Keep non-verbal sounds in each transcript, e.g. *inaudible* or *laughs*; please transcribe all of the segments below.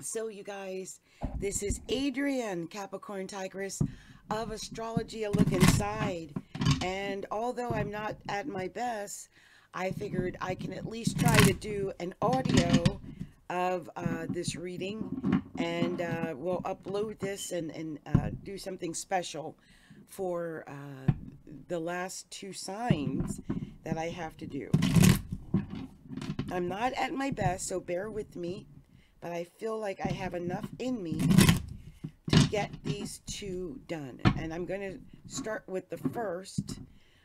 So, you guys, this is Adrienne, Capricorn Tigress of Astrology A Look Inside. And although I'm not at my best, I figured I can at least try to do an audio of uh, this reading and uh, we'll upload this and, and uh, do something special for uh, the last two signs that I have to do. I'm not at my best, so bear with me but I feel like I have enough in me to get these two done. And I'm going to start with the first,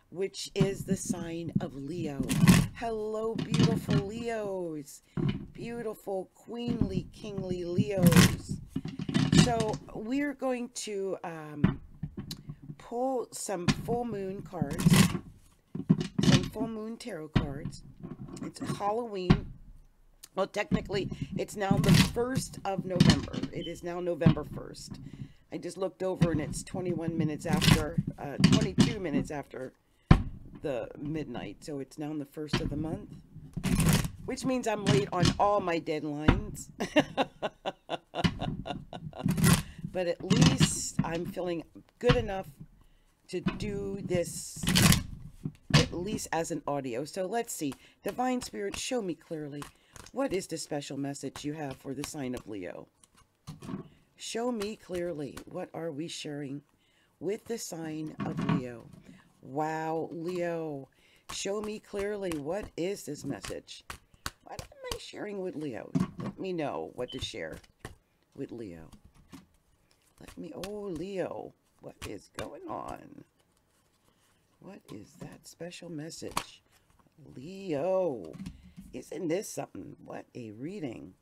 which is the sign of Leo. Hello, beautiful Leos. Beautiful, queenly, kingly Leos. So we're going to um, pull some full moon cards, some full moon tarot cards. It's Halloween well, technically, it's now the 1st of November. It is now November 1st. I just looked over and it's 21 minutes after, uh, 22 minutes after the midnight. So it's now the 1st of the month, which means I'm late on all my deadlines. *laughs* but at least I'm feeling good enough to do this at least as an audio. So let's see. Divine Spirit, show me clearly. What is the special message you have for the sign of Leo? Show me clearly. What are we sharing with the sign of Leo? Wow, Leo. Show me clearly. What is this message? What am I sharing with Leo? Let me know what to share with Leo. Let me, oh, Leo, what is going on? What is that special message? Leo. Isn't this something? What a reading.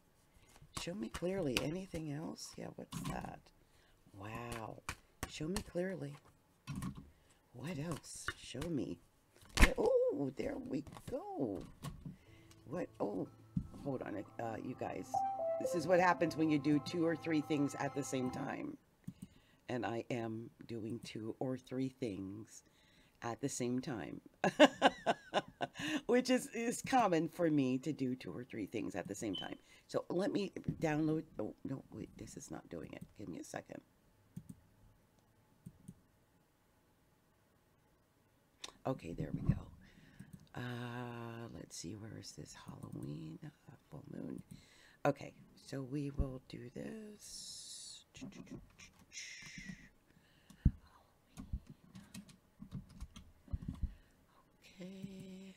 Show me clearly. Anything else? Yeah, what's that? Wow. Show me clearly. What else? Show me. Oh, there we go. What? Oh, hold on, uh, you guys. This is what happens when you do two or three things at the same time. And I am doing two or three things at the same time. *laughs* which is, is common for me to do two or three things at the same time. So let me download. Oh, no, wait, this is not doing it. Give me a second. Okay, there we go. Uh, let's see, where is this Halloween? Uh, full moon. Okay, so we will do this. Okay.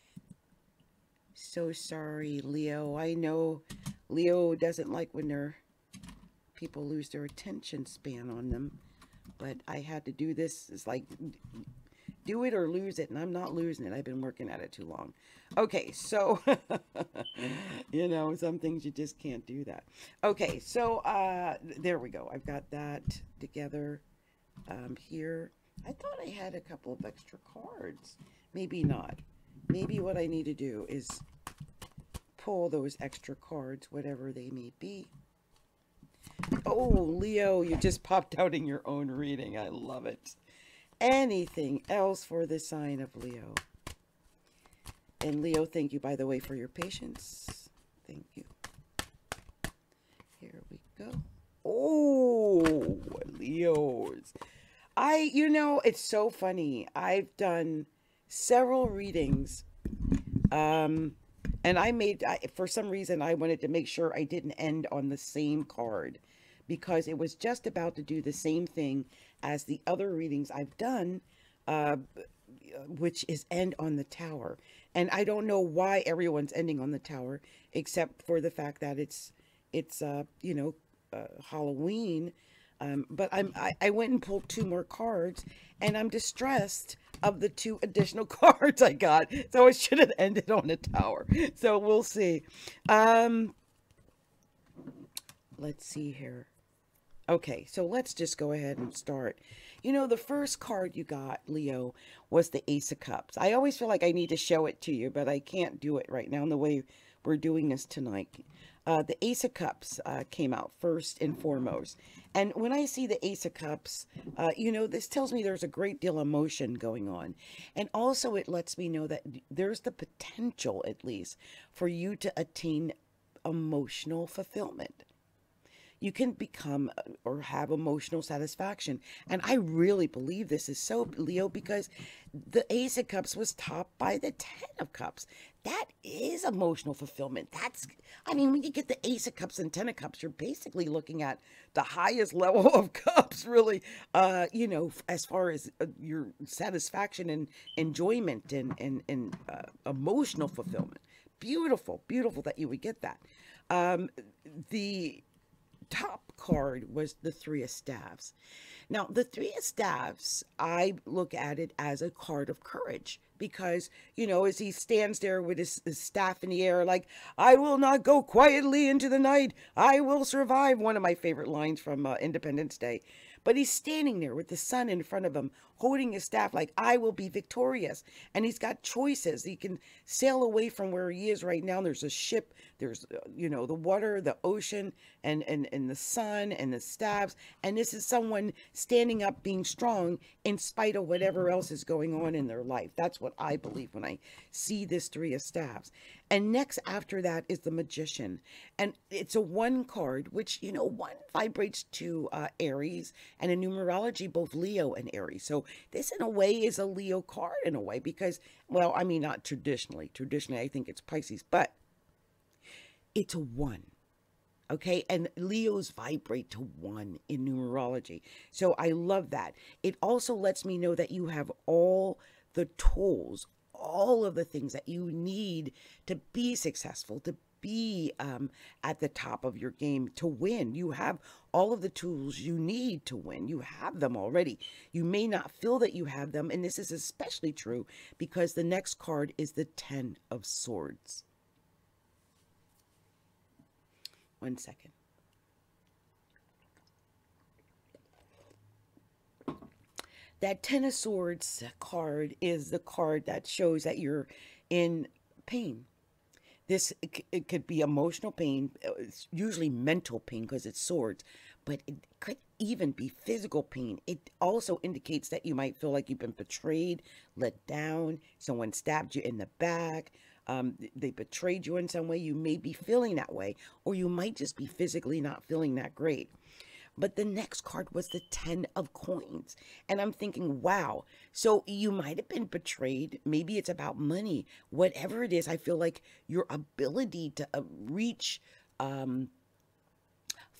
So sorry, Leo. I know Leo doesn't like when their people lose their attention span on them, but I had to do this. It's like do it or lose it, and I'm not losing it. I've been working at it too long. Okay, so, *laughs* you know, some things you just can't do that. Okay, so uh, there we go. I've got that together um, here. I thought I had a couple of extra cards. Maybe not. Maybe what I need to do is pull those extra cards, whatever they may be. Oh, Leo, you just popped out in your own reading. I love it. Anything else for the sign of Leo? And Leo, thank you, by the way, for your patience. Thank you. Here we go. Oh, Leos. I, you know, it's so funny. I've done several readings. Um, and I made, I, for some reason, I wanted to make sure I didn't end on the same card because it was just about to do the same thing as the other readings I've done, uh, which is end on the tower. And I don't know why everyone's ending on the tower, except for the fact that it's, it's, uh, you know, uh, Halloween. Um, but I'm, I, I went and pulled two more cards and I'm distressed of the two additional *laughs* cards I got. So it should have ended on a tower. So we'll see. Um, let's see here. Okay, so let's just go ahead and start. You know, the first card you got, Leo, was the Ace of Cups. I always feel like I need to show it to you, but I can't do it right now in the way we're doing this tonight. Uh, the Ace of Cups uh, came out first and foremost. And when I see the Ace of Cups, uh, you know, this tells me there's a great deal of emotion going on. And also it lets me know that there's the potential, at least, for you to attain emotional fulfillment. You can become uh, or have emotional satisfaction. And I really believe this is so, Leo, because the Ace of Cups was topped by the Ten of Cups. That is emotional fulfillment. That's, I mean, when you get the Ace of Cups and Ten of Cups, you're basically looking at the highest *laughs* level of cups, really, uh, you know, as far as uh, your satisfaction and enjoyment and, and, and uh, emotional fulfillment. Beautiful, beautiful that you would get that. Um, the top card was the Three of Staves. Now, the Three of Staves, I look at it as a card of courage because, you know, as he stands there with his, his, staff in the air, like, I will not go quietly into the night, I will survive. One of my favorite lines from uh, Independence Day. But he's standing there with the sun in front of him, holding his staff like, I will be victorious. And he's got choices. He can sail away from where he is right now. There's a ship, there's, uh, you know, the water, the ocean, and, and, and the sun and the staffs. And this is someone standing up, being strong in spite of whatever else is going on in their life. That's what I believe when I see this three of staffs. And next after that is the magician. And it's a one card, which, you know, one vibrates to uh, Aries and in numerology, both Leo and Aries. So this in a way is a Leo card in a way because, well, I mean, not traditionally. Traditionally, I think it's Pisces, but it's a one. Okay, and Leos vibrate to one in numerology. So I love that. It also lets me know that you have all the tools, all of the things that you need to be successful, to be um, at the top of your game to win. You have all of the tools you need to win. You have them already. You may not feel that you have them, and this is especially true because the next card is the Ten of Swords. One second. That Ten of Swords card is the card that shows that you're in pain. This it could be emotional pain, it's usually mental pain because it's swords, but it could even be physical pain. It also indicates that you might feel like you've been betrayed, let down, someone stabbed you in the back, um, they betrayed you in some way. You may be feeling that way, or you might just be physically not feeling that great. But the next card was the 10 of coins. And I'm thinking, wow. So you might have been betrayed. Maybe it's about money. Whatever it is, I feel like your ability to uh, reach um,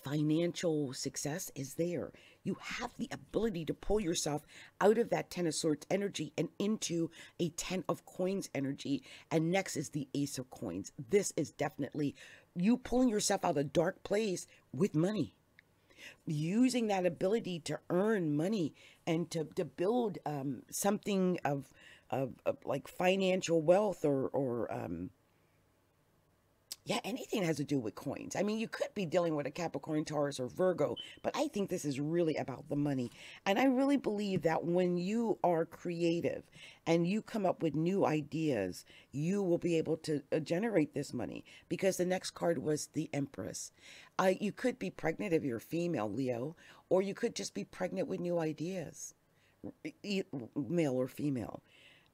financial success is there. You have the ability to pull yourself out of that Ten of Swords energy and into a Ten of Coins energy. And next is the Ace of Coins. This is definitely you pulling yourself out of a dark place with money using that ability to earn money and to, to build um, something of, of, of, like financial wealth or, or um, yeah, anything has to do with coins. I mean, you could be dealing with a Capricorn, Taurus, or Virgo, but I think this is really about the money. And I really believe that when you are creative and you come up with new ideas, you will be able to uh, generate this money because the next card was the Empress. Uh, you could be pregnant if you're female, Leo, or you could just be pregnant with new ideas, male or female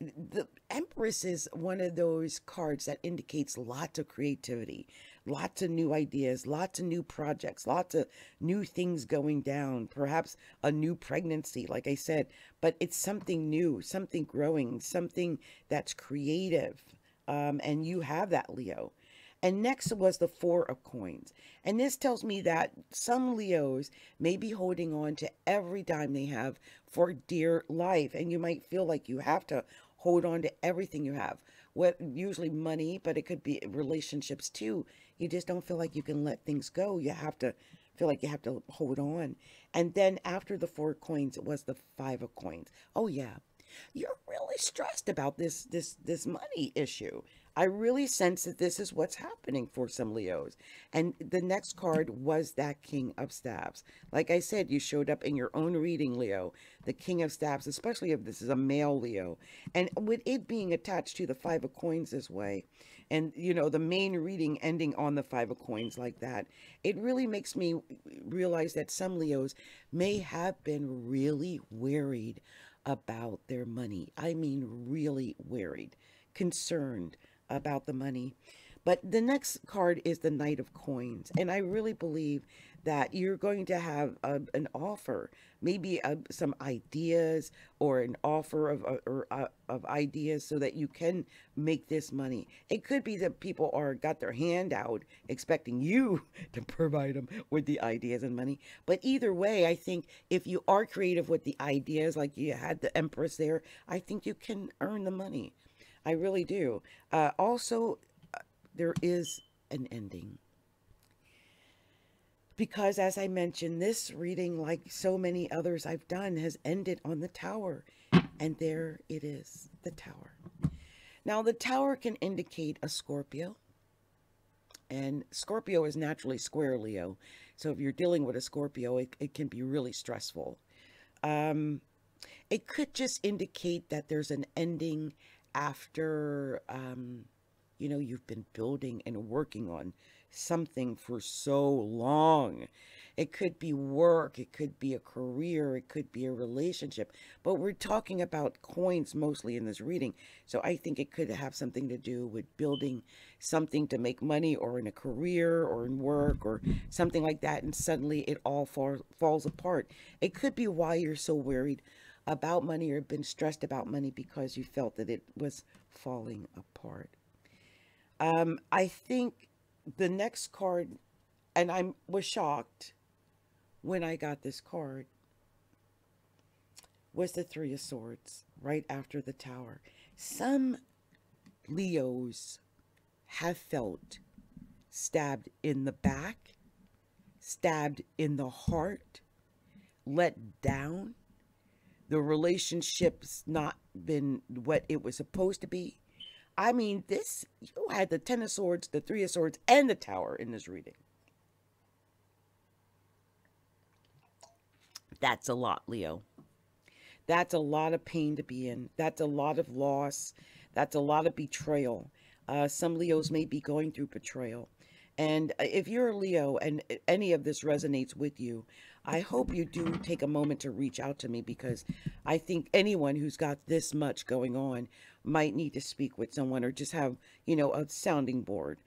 the Empress is one of those cards that indicates lots of creativity, lots of new ideas, lots of new projects, lots of new things going down, perhaps a new pregnancy, like I said, but it's something new, something growing, something that's creative. Um, and you have that, Leo. And next was the Four of Coins. And this tells me that some Leos may be holding on to every dime they have for dear life. And you might feel like you have to hold on to everything you have. What usually money, but it could be relationships too. You just don't feel like you can let things go. You have to feel like you have to hold on. And then after the four coins, it was the five of coins. Oh yeah, you're really stressed about this this this money issue. I really sense that this is what's happening for some Leos. And the next card was that King of Staves. Like I said, you showed up in your own reading, Leo, the King of Staves, especially if this is a male Leo. And with it being attached to the Five of Coins this way, and, you know, the main reading ending on the Five of Coins like that, it really makes me realize that some Leos may have been really worried about their money. I mean, really worried, concerned, about the money. But the next card is the Knight of Coins. And I really believe that you're going to have a, an offer, maybe a, some ideas or an offer of or, uh, of ideas so that you can make this money. It could be that people are got their hand out expecting you *laughs* to provide them with the ideas and money. But either way, I think if you are creative with the ideas, like you had the Empress there, I think you can earn the money. I really do. Uh, also, uh, there is an ending because as I mentioned, this reading, like so many others I've done, has ended on the tower. And there it is, the tower. Now, the tower can indicate a Scorpio. And Scorpio is naturally square Leo. So if you're dealing with a Scorpio, it, it can be really stressful. Um, it could just indicate that there's an ending after, um, you know, you've been building and working on something for so long. It could be work, it could be a career, it could be a relationship, but we're talking about coins mostly in this reading. So I think it could have something to do with building something to make money or in a career or in work or something like that. And suddenly it all fall, falls apart. It could be why you're so worried about money or been stressed about money because you felt that it was falling apart. Um, I think the next card, and I was shocked when I got this card, was the Three of Swords right after the Tower. Some Leos have felt stabbed in the back, stabbed in the heart, let down. The relationship's not been what it was supposed to be. I mean, this, you had the Ten of Swords, the Three of Swords, and the Tower in this reading. That's a lot, Leo. That's a lot of pain to be in. That's a lot of loss. That's a lot of betrayal. Uh, some Leos may be going through betrayal. And uh, if you're a Leo and any of this resonates with you, I hope you do take a moment to reach out to me because I think anyone who's got this much going on might need to speak with someone or just have, you know, a sounding board.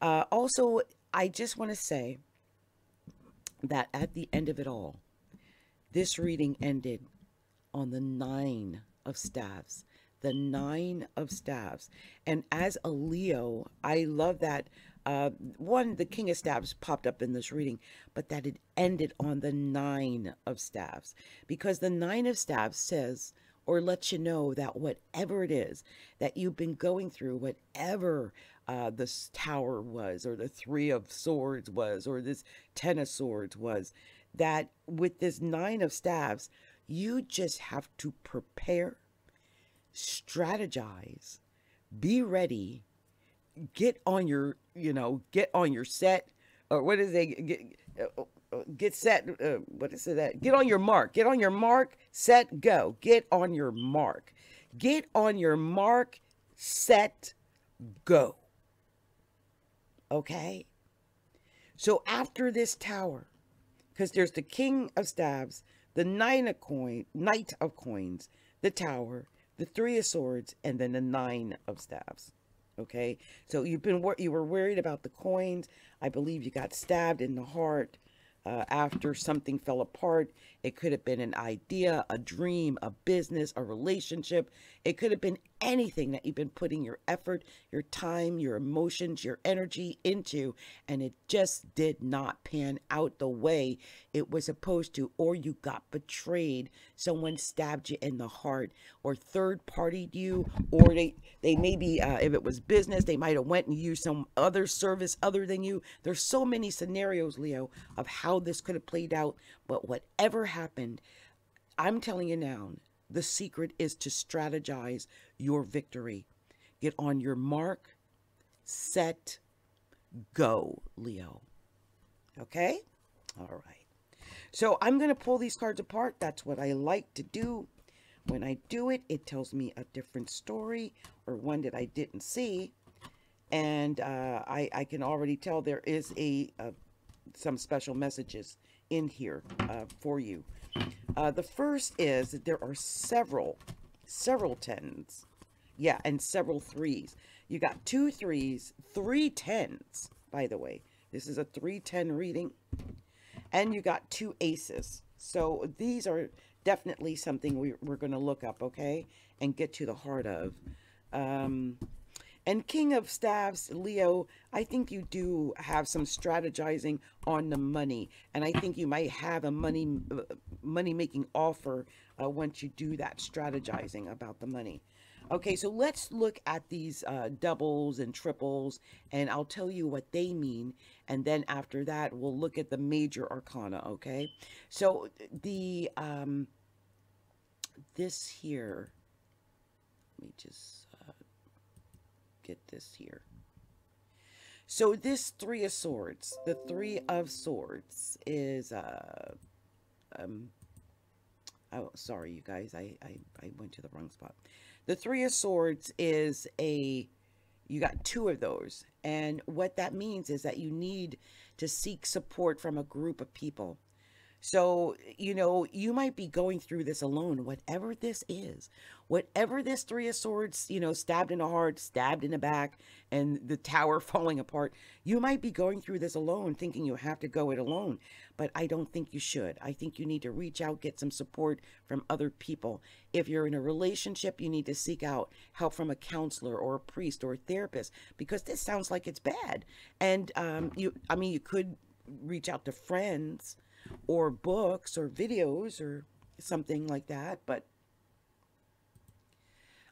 Uh, also, I just want to say that at the end of it all, this reading ended on the nine of staves. The nine of staves. And as a Leo, I love that uh, one, the King of Staves popped up in this reading, but that it ended on the Nine of Staves. Because the Nine of Staves says, or lets you know that whatever it is that you've been going through, whatever uh, this tower was, or the Three of Swords was, or this Ten of Swords was, that with this Nine of Staves, you just have to prepare, strategize, be ready, get on your, you know, get on your set, or what is it? Get, uh, uh, get set. Uh, what is it? That get on your mark. Get on your mark. Set. Go. Get on your mark. Get on your mark. Set. Go. Okay. So after this tower, because there's the king of staves, the nine of coin, knight of coins, the tower, the three of swords, and then the nine of staves. Okay, so you've been you were worried about the coins. I believe you got stabbed in the heart uh, after something fell apart. It could have been an idea, a dream, a business, a relationship. It could have been anything that you've been putting your effort, your time, your emotions, your energy into, and it just did not pan out the way it was supposed to, or you got betrayed. Someone stabbed you in the heart, or third partied you, or they, they maybe, uh, if it was business, they might have went and used some other service other than you. There's so many scenarios, Leo, of how this could have played out, but whatever happened, I'm telling you now, the secret is to strategize your victory. Get on your mark, set, go, Leo. Okay? All right. So I'm going to pull these cards apart. That's what I like to do. When I do it, it tells me a different story or one that I didn't see. And uh, I, I can already tell there is a, a some special messages in here uh, for you. Uh, the first is that there are several, several tens. Yeah, and several threes. You got two threes, three tens, by the way. This is a 310 reading. and you got two aces. So these are definitely something we, we're going to look up, okay, and get to the heart of. Um, and King of Staffs, Leo, I think you do have some strategizing on the money, and I think you might have a money money making offer uh, once you do that strategizing about the money. Okay, so let's look at these uh, doubles and triples, and I'll tell you what they mean. And then after that, we'll look at the major arcana, okay? So the, um, this here, let me just get this here. So this three of swords, the three of swords is, uh, um, oh, sorry, you guys, I, I, I went to the wrong spot. The Three of Swords is a, you got two of those. And what that means is that you need to seek support from a group of people. So, you know, you might be going through this alone, whatever this is, whatever this Three of Swords, you know, stabbed in the heart, stabbed in the back, and the tower *laughs* falling apart. You might be going through this alone, thinking you have to go it alone, but I don't think you should. I think you need to reach out, get some support from other people. If you're in a relationship, you need to seek out help from a counselor or a priest or a therapist because this sounds like it's bad. And um, you, I mean, you could reach out to friends or books or videos or something like that. But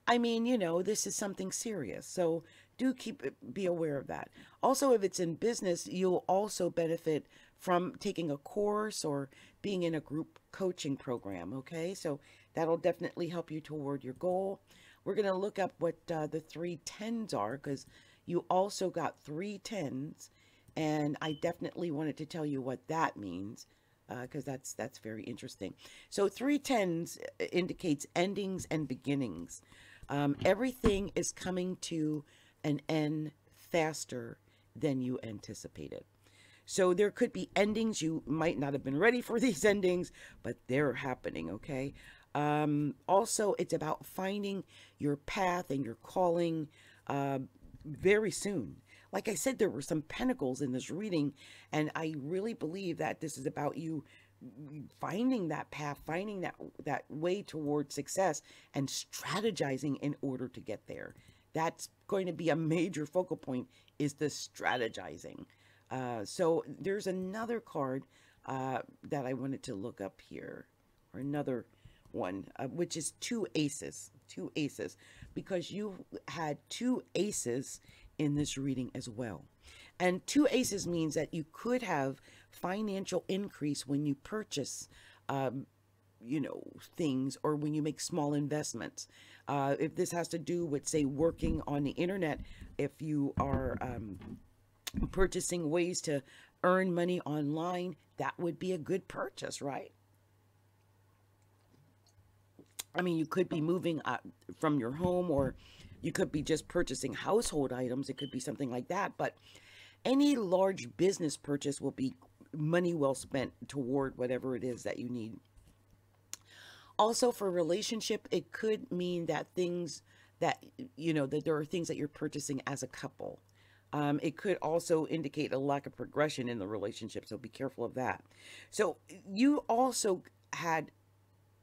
I mean, you know, this is something serious. So do keep be aware of that. Also, if it's in business, you'll also benefit from taking a course or being in a group coaching program. Okay, so that'll definitely help you toward your goal. We're going to look up what uh, the three tens are because you also got three tens, and I definitely wanted to tell you what that means because uh, that's that's very interesting. So three tens uh, indicates endings and beginnings. Um, everything is coming to an end faster than you anticipated. So there could be endings. You might not have been ready for *laughs* these endings, but they're happening, okay? Um, also, it's about finding your path and your calling uh, very soon. Like I said, there were some pentacles in this reading, and I really believe that this is about you finding that path, finding that that way toward success, and strategizing in order to get there. That's going to be a major focal point. Is the strategizing. Uh, so there's another card uh, that I wanted to look up here, or another one, uh, which is two aces, two aces, because you had two aces in this reading as well. And two aces means that you could have financial increase when you purchase, um, you know, things or when you make small investments. Uh, if this has to do with, say, working on the internet, if you are um, purchasing ways to earn money online, that would be a good purchase, right? I mean, you could be moving uh, from your home or you could be just purchasing household items. It could be something like that. But any large business purchase will be money well spent toward whatever it is that you need. Also, for relationship, it could mean that things that, you know, that there are things that you're purchasing as a couple. Um, it could also indicate a lack of progression in the relationship, so be careful of that. So you also had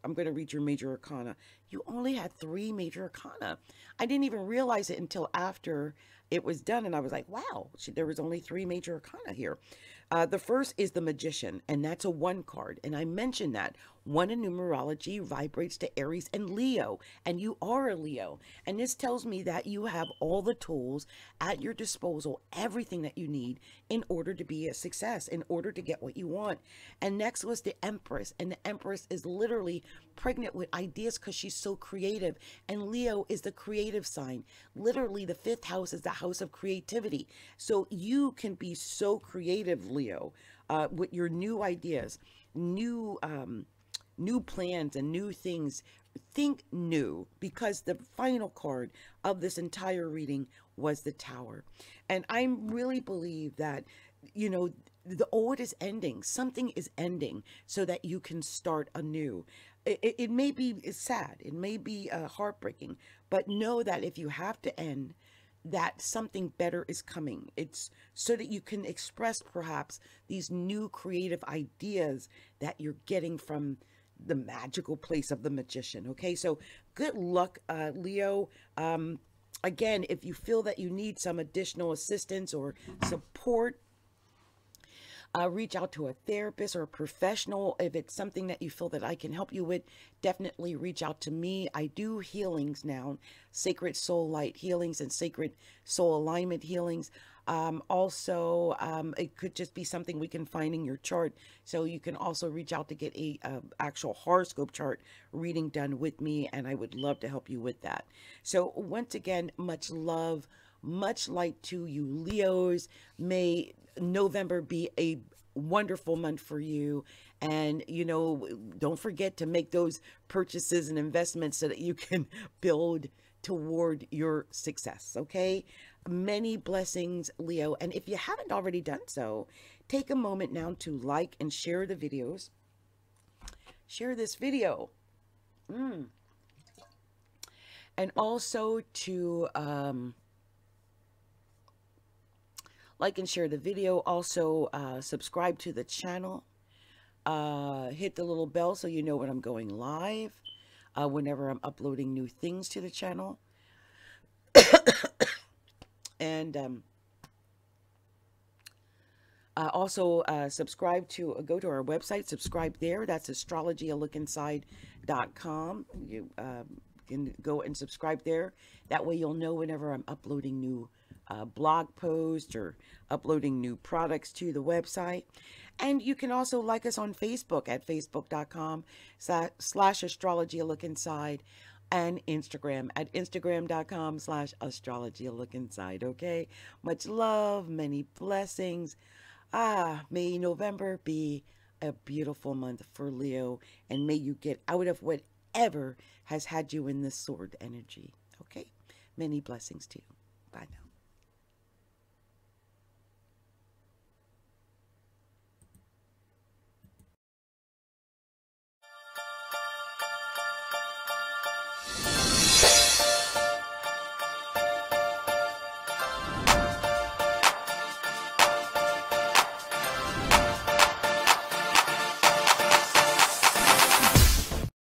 I'm going to read your major arcana. You only had three major arcana. I didn't even realize it until after it was done. And I was like, wow, there was only three major arcana here. Uh, the first is the magician, and that's a one card. And I mentioned that one in numerology vibrates to Aries and Leo, and you are a Leo. And this tells me that you have all the tools at your disposal, everything that you need in order to be a success, in order to get what you want. And next was the Empress, and the Empress is literally pregnant with ideas because she's so creative. And Leo is the creative sign. Literally, the fifth house is the house of creativity. So you can be so creative, Leo, uh, with your new ideas, new. Um, new plans and new things. Think new because the final card of this entire reading was the tower. And I really believe that, you know, the old is ending. Something is ending so that you can start anew. It, it, may be sad. It may be uh, heartbreaking. But know that if you have to end, that something better is coming. It's so that you can express perhaps these new creative ideas that you're getting from the magical place of the magician. Okay, so good luck, uh, Leo. Um, again, if you feel that you need some additional assistance or support, uh, reach out to a therapist or a professional. If it's something that you feel that I can help you with, definitely reach out to me. I do healings now, sacred soul light healings and sacred soul alignment healings. Um, also, um, it could just be something we can find in your chart. So you can also reach out to get a, a actual horoscope chart reading done with me, and I would love to help you with that. So once again, much love, much light to you, Leos. May November be a wonderful month for you. And, you know, don't forget to make those purchases and investments so that you can *laughs* build toward your success. Okay. Many blessings, Leo. And if you haven't already done so, take a moment now to like and share the videos. Share this video. Mm. And also to, um, like and share the video. Also, uh, subscribe to the channel. Uh, hit the little bell so you know when I'm going live, uh, whenever I'm uploading new things to the channel. and um, uh, also uh, subscribe to uh, go to our website subscribe there that's astrologyalookinside.com you um, can go and subscribe there that way you'll know whenever i'm uploading new uh, blog post or uploading new products to the website. And you can also like us on Facebook at facebook.com slash astrology look inside and Instagram at instagram.com slash astrology look inside. Okay. Much love, many blessings. Ah, may November be a beautiful month for Leo and may you get out of whatever has had you in the sword energy. Okay. Many blessings to you.